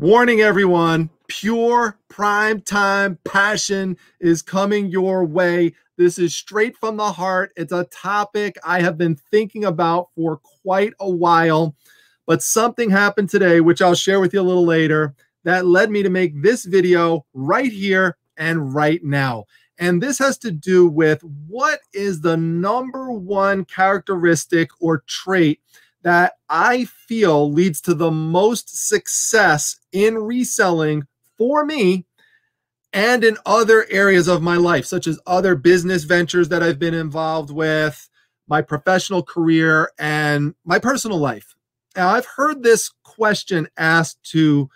Warning everyone, pure prime time passion is coming your way. This is straight from the heart. It's a topic I have been thinking about for quite a while, but something happened today, which I'll share with you a little later, that led me to make this video right here and right now. And this has to do with what is the number one characteristic or trait that I feel leads to the most success in reselling for me and in other areas of my life, such as other business ventures that I've been involved with, my professional career, and my personal life. Now, I've heard this question asked to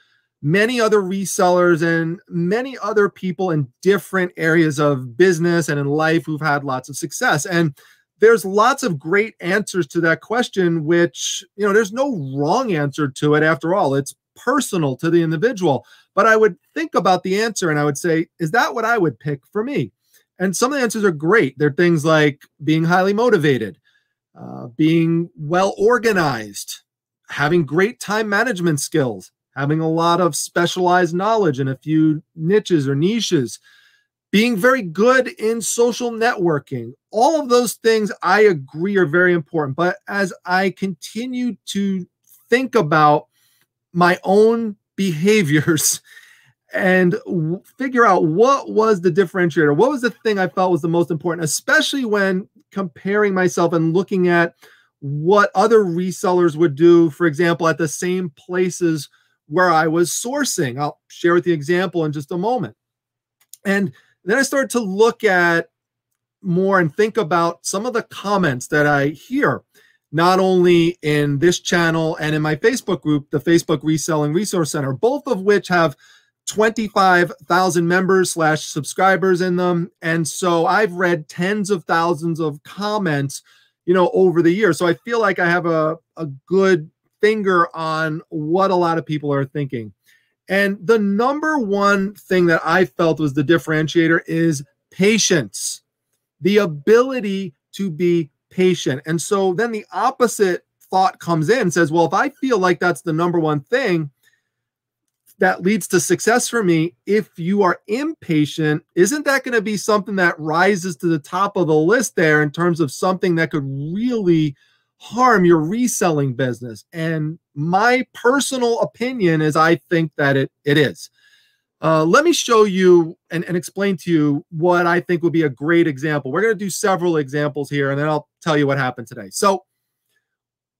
many other resellers and many other people in different areas of business and in life who've had lots of success. And there's lots of great answers to that question, which, you know, there's no wrong answer to it after all. It's personal to the individual. But I would think about the answer and I would say, is that what I would pick for me? And some of the answers are great. They're things like being highly motivated, uh, being well organized, having great time management skills, having a lot of specialized knowledge in a few niches or niches, being very good in social networking. All of those things I agree are very important. But as I continue to think about my own behaviors and figure out what was the differentiator, what was the thing I felt was the most important, especially when comparing myself and looking at what other resellers would do, for example, at the same places where I was sourcing. I'll share with you example in just a moment. And then I started to look at more and think about some of the comments that I hear, not only in this channel and in my Facebook group, the Facebook Reselling Resource Center, both of which have 25,000 members slash subscribers in them. And so I've read tens of thousands of comments, you know, over the years. So I feel like I have a, a good finger on what a lot of people are thinking. And the number one thing that I felt was the differentiator is patience, the ability to be patient. And so then the opposite thought comes in says, well, if I feel like that's the number one thing that leads to success for me, if you are impatient, isn't that going to be something that rises to the top of the list there in terms of something that could really harm your reselling business? And my personal opinion is I think that it, it is. Uh, let me show you and, and explain to you what I think would be a great example. We're going to do several examples here, and then I'll tell you what happened today. So,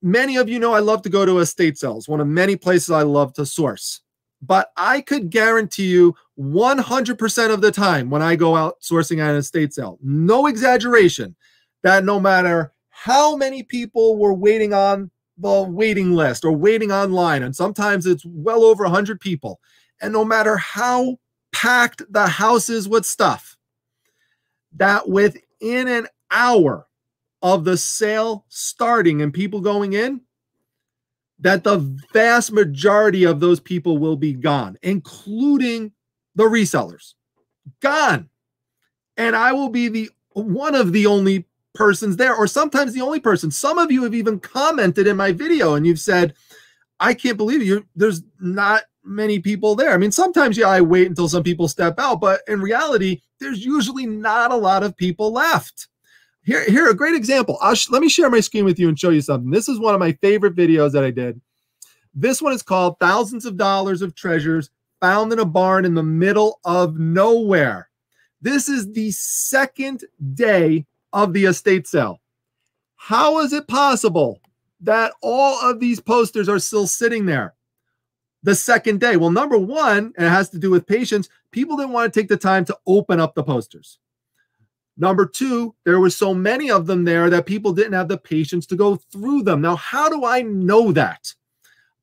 many of you know I love to go to estate sales, one of many places I love to source. But I could guarantee you 100% of the time when I go out sourcing at an estate sale, no exaggeration, that no matter how many people were waiting on the waiting list or waiting online. And sometimes it's well over 100 people. And no matter how packed the house is with stuff, that within an hour of the sale starting and people going in, that the vast majority of those people will be gone, including the resellers. Gone. And I will be the one of the only persons there, or sometimes the only person. Some of you have even commented in my video and you've said, I can't believe you. There's not many people there. I mean, sometimes, yeah, I wait until some people step out, but in reality, there's usually not a lot of people left. Here, here, a great example. let me share my screen with you and show you something. This is one of my favorite videos that I did. This one is called Thousands of Dollars of Treasures Found in a Barn in the Middle of Nowhere. This is the second day of the estate sale. How is it possible that all of these posters are still sitting there the second day? Well, number one, and it has to do with patience, people didn't want to take the time to open up the posters. Number two, there were so many of them there that people didn't have the patience to go through them. Now, how do I know that?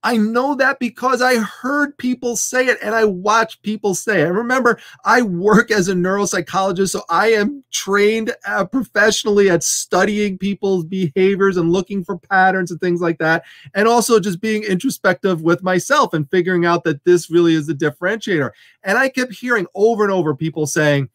I know that because I heard people say it and I watch people say it. remember, I work as a neuropsychologist, so I am trained uh, professionally at studying people's behaviors and looking for patterns and things like that. And also just being introspective with myself and figuring out that this really is a differentiator. And I kept hearing over and over people saying,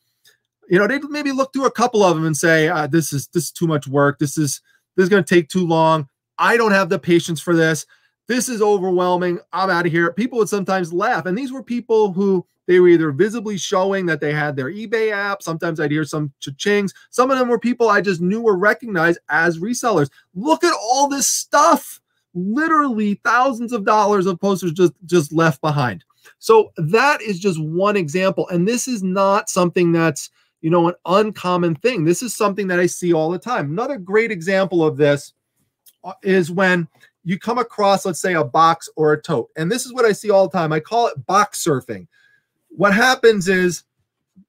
you know, they maybe look through a couple of them and say, uh, this is this is too much work. This is this is going to take too long. I don't have the patience for this this is overwhelming. I'm out of here. People would sometimes laugh. And these were people who they were either visibly showing that they had their eBay app. Sometimes I'd hear some cha-chings. Some of them were people I just knew were recognized as resellers. Look at all this stuff. Literally thousands of dollars of posters just, just left behind. So that is just one example. And this is not something that's, you know, an uncommon thing. This is something that I see all the time. Another great example of this uh, is when you come across, let's say, a box or a tote. And this is what I see all the time. I call it box surfing. What happens is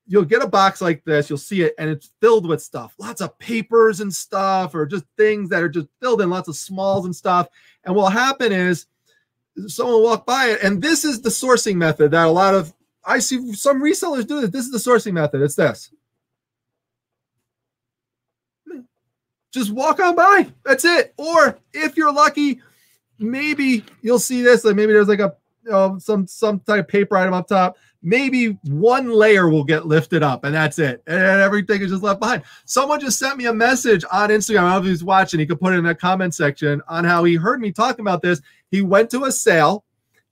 you'll get a box like this, you'll see it, and it's filled with stuff, lots of papers and stuff, or just things that are just filled in, lots of smalls and stuff. And what'll happen is someone walk by it, and this is the sourcing method that a lot of I see some resellers do this. This is the sourcing method. It's this. Just walk on by. That's it. Or if you're lucky, maybe you'll see this. Like maybe there's like a know, some some type of paper item up top. Maybe one layer will get lifted up, and that's it. And everything is just left behind. Someone just sent me a message on Instagram. I don't know if he's watching. He could put it in the comment section on how he heard me talking about this. He went to a sale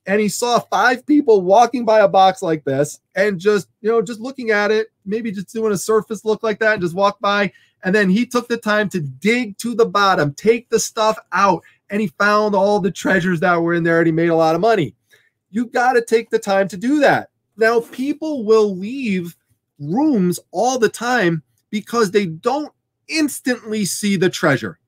and he saw five people walking by a box like this and just, you know, just looking at it, maybe just doing a surface look like that and just walk by. And then he took the time to dig to the bottom, take the stuff out, and he found all the treasures that were in there and he made a lot of money. You got to take the time to do that. Now, people will leave rooms all the time because they don't instantly see the treasure.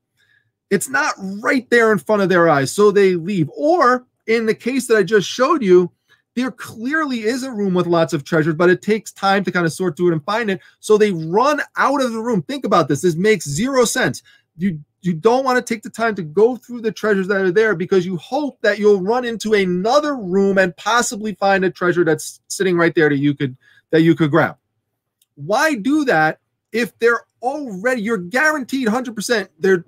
It's not right there in front of their eyes. So they leave. Or in the case that I just showed you, there clearly is a room with lots of treasures, but it takes time to kind of sort through it and find it. So they run out of the room. Think about this. This makes zero sense. You you don't want to take the time to go through the treasures that are there because you hope that you'll run into another room and possibly find a treasure that's sitting right there that you could that you could grab. Why do that if they're already you're guaranteed 100% there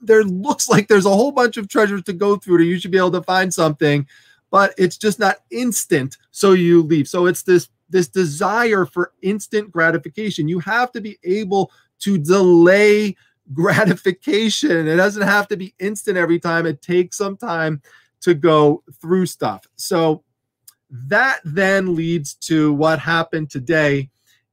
there looks like there's a whole bunch of treasures to go through to you should be able to find something but it's just not instant so you leave. So it's this this desire for instant gratification. You have to be able to delay gratification. It doesn't have to be instant every time. It takes some time to go through stuff. So that then leads to what happened today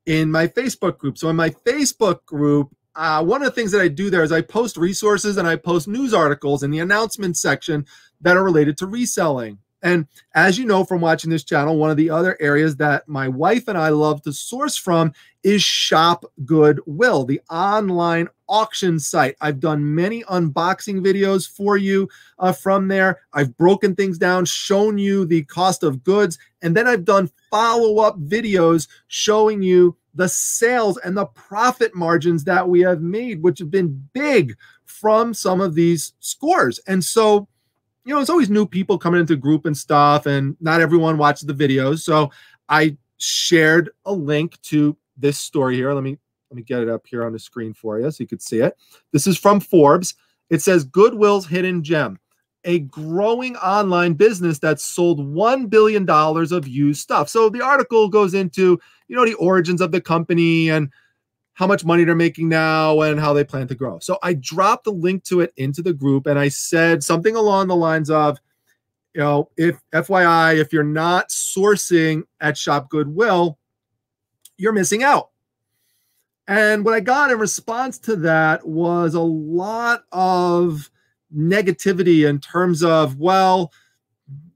in my Facebook group. So in my Facebook group, uh, one of the things that I do there is I post resources and I post news articles in the announcement section that are related to reselling. And as you know from watching this channel, one of the other areas that my wife and I love to source from is Shop Goodwill, the online auction site. I've done many unboxing videos for you uh, from there. I've broken things down, shown you the cost of goods, and then I've done follow up videos showing you the sales and the profit margins that we have made, which have been big from some of these scores. And so, you know, it's always new people coming into the group and stuff, and not everyone watches the videos. So I shared a link to this story here. Let me let me get it up here on the screen for you so you could see it. This is from Forbes. It says Goodwill's hidden gem, a growing online business that sold $1 billion of used stuff. So the article goes into, you know, the origins of the company and how much money they're making now and how they plan to grow. So I dropped the link to it into the group and I said something along the lines of, you know, if FYI, if you're not sourcing at Shop Goodwill, you're missing out. And what I got in response to that was a lot of negativity in terms of, well,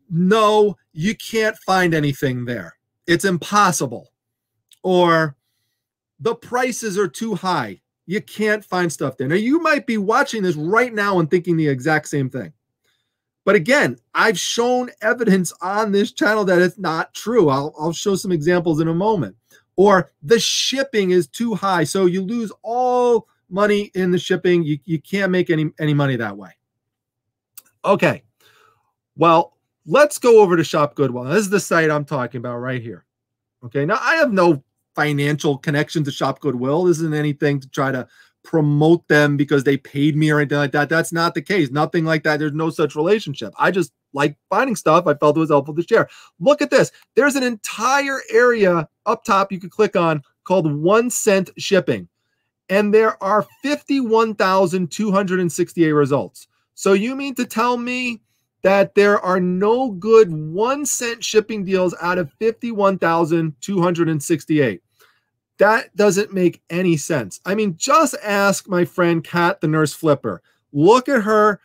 no, you can't find anything there. It's impossible. Or the prices are too high. You can't find stuff there. Now, you might be watching this right now and thinking the exact same thing. But again, I've shown evidence on this channel that it's not true. I'll, I'll show some examples in a moment. Or the shipping is too high. So you lose all money in the shipping. You, you can't make any, any money that way. Okay. Well, let's go over to Shop Goodwill. This is the site I'm talking about right here. Okay. Now, I have no financial connection to Shop Goodwill. This isn't anything to try to promote them because they paid me or anything like that. That's not the case. Nothing like that. There's no such relationship. I just like finding stuff. I felt it was helpful to share. Look at this. There's an entire area up top you could click on called one cent shipping. And there are 51,268 results. So you mean to tell me that there are no good one cent shipping deals out of 51,268. That doesn't make any sense. I mean, just ask my friend Kat, the nurse flipper. Look at her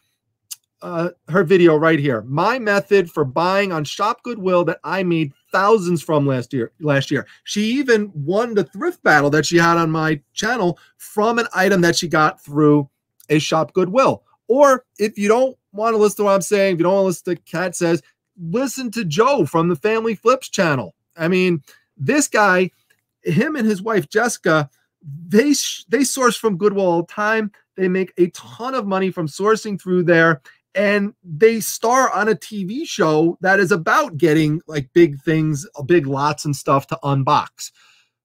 uh, her video right here. My method for buying on Shop Goodwill that I made thousands from last year. Last year, she even won the thrift battle that she had on my channel from an item that she got through a Shop Goodwill. Or if you don't want to listen to what I'm saying, if you don't want to listen to Kat says, listen to Joe from the Family Flips channel. I mean, this guy, him and his wife Jessica, they they source from Goodwill all the time. They make a ton of money from sourcing through there, and they star on a TV show that is about getting like big things, big lots and stuff to unbox.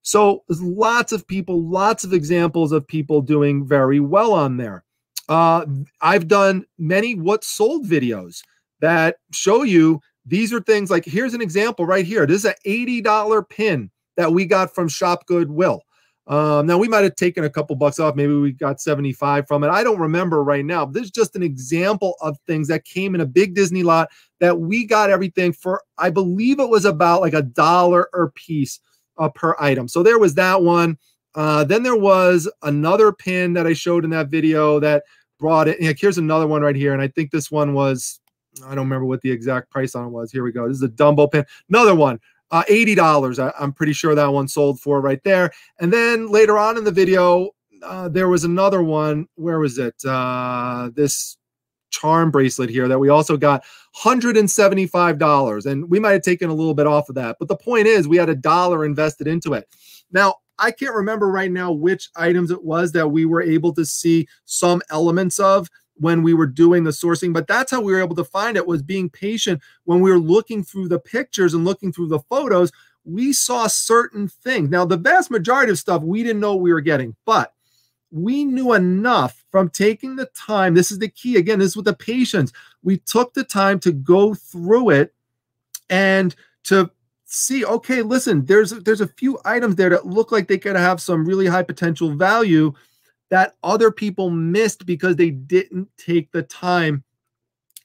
So there's lots of people, lots of examples of people doing very well on there. Uh, I've done many what sold videos that show you these are things like here's an example right here. This is an $80 pin that we got from Shop Goodwill. Um, now we might have taken a couple bucks off. Maybe we got 75 from it. I don't remember right now. This is just an example of things that came in a big Disney lot that we got everything for. I believe it was about like a dollar a piece uh, per item. So there was that one. Uh, then there was another pin that I showed in that video that brought it. Like, here's another one right here. And I think this one was, I don't remember what the exact price on it was. Here we go. This is a Dumbo pin. Another one, uh, $80. I, am pretty sure that one sold for right there. And then later on in the video, uh, there was another one. Where was it? Uh, this charm bracelet here that we also got $175. And we might have taken a little bit off of that. But the point is, we had a dollar invested into it. Now, I can't remember right now which items it was that we were able to see some elements of when we were doing the sourcing but that's how we were able to find it was being patient. When we were looking through the pictures and looking through the photos we saw certain things. Now the vast majority of stuff we didn't know we were getting but we knew enough from taking the time. This is the key. Again this is with the patience. We took the time to go through it and to see okay listen there's there's a few items there that look like they could have some really high potential value that other people missed because they didn't take the time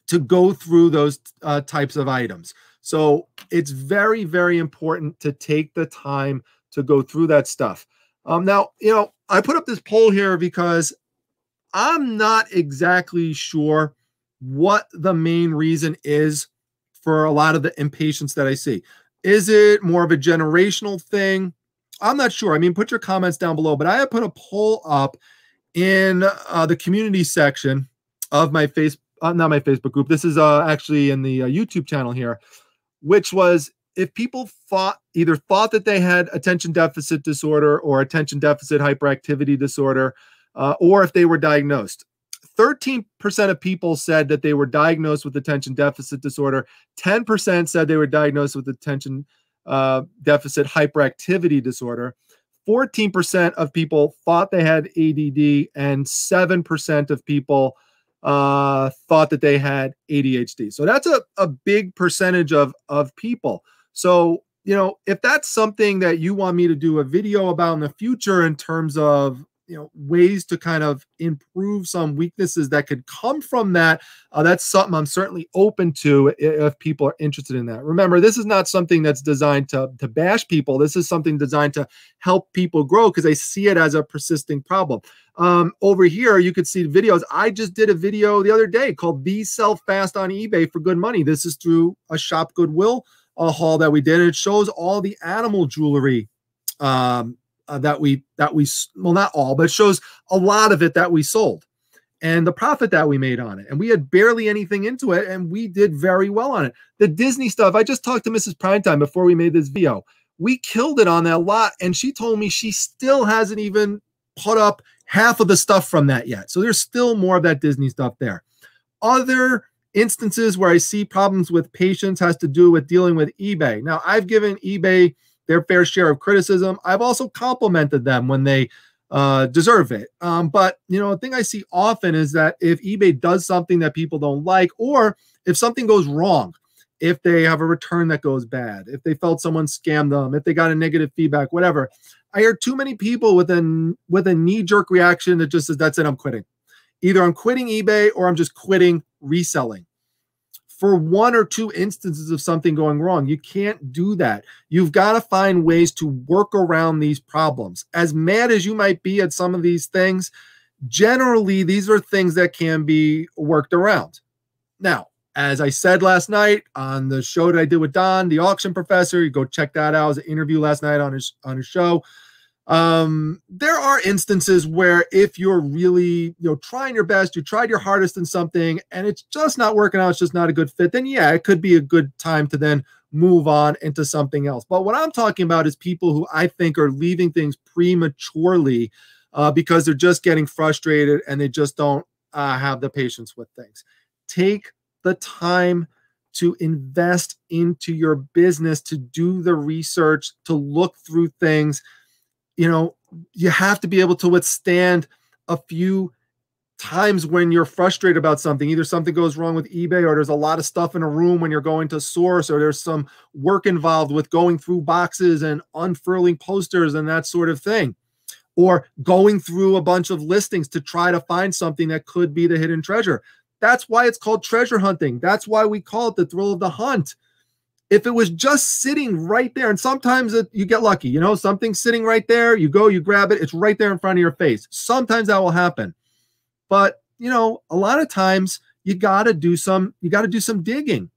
to go through those uh, types of items. So it's very very important to take the time to go through that stuff. Um, now you know i put up this poll here because i'm not exactly sure what the main reason is for a lot of the impatience that i see. Is it more of a generational thing? I'm not sure. I mean, put your comments down below, but I have put a poll up in uh, the community section of my face, uh, not my Facebook group. This is uh, actually in the uh, YouTube channel here, which was if people thought either thought that they had attention deficit disorder or attention deficit hyperactivity disorder, uh, or if they were diagnosed. 13% of people said that they were diagnosed with attention deficit disorder. 10% said they were diagnosed with attention uh, deficit hyperactivity disorder. 14% of people thought they had ADD, and 7% of people uh, thought that they had ADHD. So that's a, a big percentage of, of people. So, you know, if that's something that you want me to do a video about in the future in terms of you know ways to kind of improve some weaknesses that could come from that uh, that's something i'm certainly open to if people are interested in that. Remember this is not something that's designed to, to bash people. This is something designed to help people grow because i see it as a persisting problem. Um, over here you could see videos. I just did a video the other day called these sell fast on ebay for good money. This is through a shop goodwill a haul that we did. It shows all the animal jewelry um, uh, that we that we well not all but shows a lot of it that we sold and the profit that we made on it. And we had barely anything into it and we did very well on it. The disney stuff i just talked to mrs primetime before we made this video. We killed it on that lot and she told me she still hasn't even put up half of the stuff from that yet. So there's still more of that disney stuff there. Other instances where i see problems with patience has to do with dealing with ebay. Now i've given ebay their fair share of criticism. I've also complimented them when they uh, deserve it. Um, but you know, the thing I see often is that if eBay does something that people don't like, or if something goes wrong, if they have a return that goes bad, if they felt someone scammed them, if they got a negative feedback, whatever. I hear too many people with a with a knee jerk reaction that just says, "That's it, I'm quitting." Either I'm quitting eBay or I'm just quitting reselling for one or two instances of something going wrong. You can't do that. You've got to find ways to work around these problems. As mad as you might be at some of these things, generally, these are things that can be worked around. Now, as I said last night on the show that I did with Don, the auction professor, you go check that out. It was an interview last night on his on his show. Um, there are instances where if you're really, you know, trying your best, you tried your hardest in something and it's just not working out, it's just not a good fit, then yeah, it could be a good time to then move on into something else. But what I'm talking about is people who I think are leaving things prematurely uh, because they're just getting frustrated and they just don't uh, have the patience with things. Take the time to invest into your business, to do the research, to look through things you know, you have to be able to withstand a few times when you're frustrated about something. Either something goes wrong with eBay, or there's a lot of stuff in a room when you're going to source, or there's some work involved with going through boxes and unfurling posters and that sort of thing. Or going through a bunch of listings to try to find something that could be the hidden treasure. That's why it's called treasure hunting. That's why we call it the thrill of the hunt if it was just sitting right there, and sometimes it, you get lucky, you know, something's sitting right there, you go, you grab it, it's right there in front of your face. Sometimes that will happen. But, you know, a lot of times you got to do some, you got to do some digging.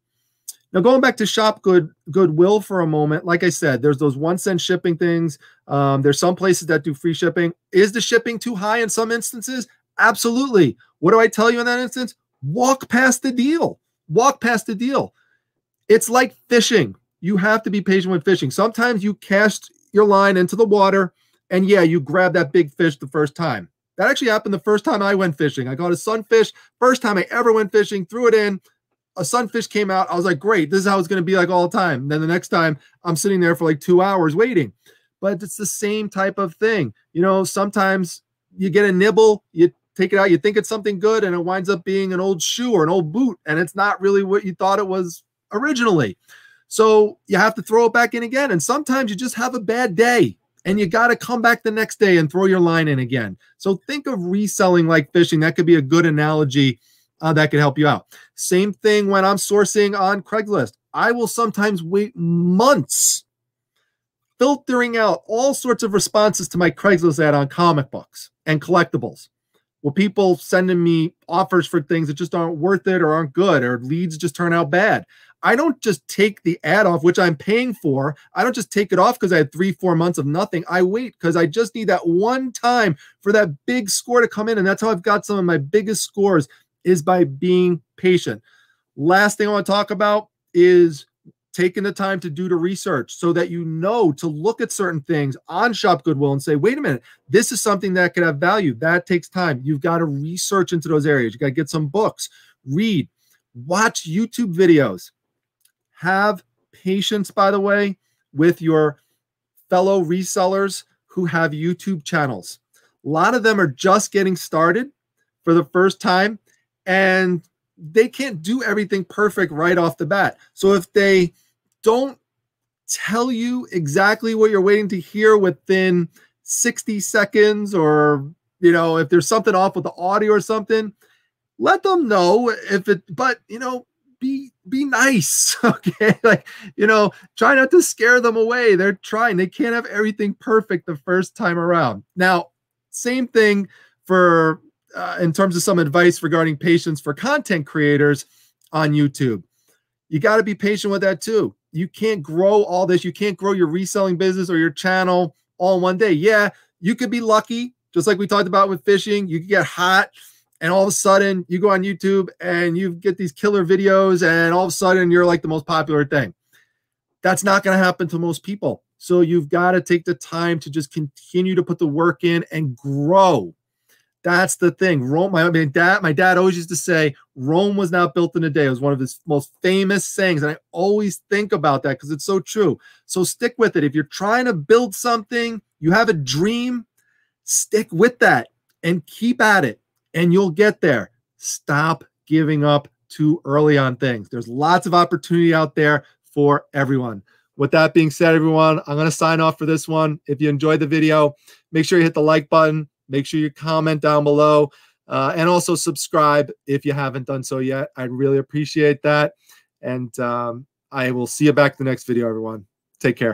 Now, going back to Shop Good Goodwill for a moment, like I said, there's those one cent shipping things. Um, there's some places that do free shipping. Is the shipping too high in some instances? Absolutely. What do I tell you in that instance? Walk past the deal. Walk past the deal. It's like fishing. You have to be patient with fishing. Sometimes you cast your line into the water and yeah, you grab that big fish the first time. That actually happened the first time I went fishing. I got a sunfish, first time I ever went fishing, threw it in. A sunfish came out. I was like, great, this is how it's going to be like all the time. And then the next time I'm sitting there for like two hours waiting. But it's the same type of thing. You know, sometimes you get a nibble, you take it out, you think it's something good, and it winds up being an old shoe or an old boot, and it's not really what you thought it was originally. So you have to throw it back in again. And sometimes you just have a bad day and you got to come back the next day and throw your line in again. So think of reselling like fishing. That could be a good analogy uh, that could help you out. Same thing when I'm sourcing on Craigslist. I will sometimes wait months filtering out all sorts of responses to my Craigslist ad on comic books and collectibles. Well, people sending me offers for things that just aren't worth it or aren't good, or leads just turn out bad. I don't just take the ad off, which I'm paying for. I don't just take it off because I had three, four months of nothing. I wait because I just need that one time for that big score to come in. And that's how I've got some of my biggest scores is by being patient. Last thing I want to talk about is taking the time to do the research so that you know to look at certain things on Shop Goodwill and say, wait a minute, this is something that could have value. That takes time. You've got to research into those areas. You got to get some books, read, watch YouTube videos have patience, by the way, with your fellow resellers who have YouTube channels. A lot of them are just getting started for the first time and they can't do everything perfect right off the bat. So if they don't tell you exactly what you're waiting to hear within 60 seconds or you know if there's something off with the audio or something let them know if it but you know be be nice okay? Like you know try not to scare them away. They're trying. They can't have everything perfect the first time around. Now same thing for uh, in terms of some advice regarding patience for content creators on youtube. You got to be patient with that too. You can't grow all this. You can't grow your reselling business or your channel all in one day. Yeah you could be lucky just like we talked about with fishing. You could get hot and all of a sudden you go on YouTube and you get these killer videos, and all of a sudden you're like the most popular thing. That's not going to happen to most people. So you've got to take the time to just continue to put the work in and grow. That's the thing. Rome, my, my dad, my dad always used to say, Rome was not built in a day. It was one of his most famous sayings. And I always think about that because it's so true. So stick with it. If you're trying to build something, you have a dream, stick with that and keep at it and you'll get there. Stop giving up too early on things. There's lots of opportunity out there for everyone. With that being said, everyone, I'm going to sign off for this one. If you enjoyed the video, make sure you hit the like button. Make sure you comment down below uh, and also subscribe if you haven't done so yet. I'd really appreciate that. And um, I will see you back in the next video, everyone. Take care.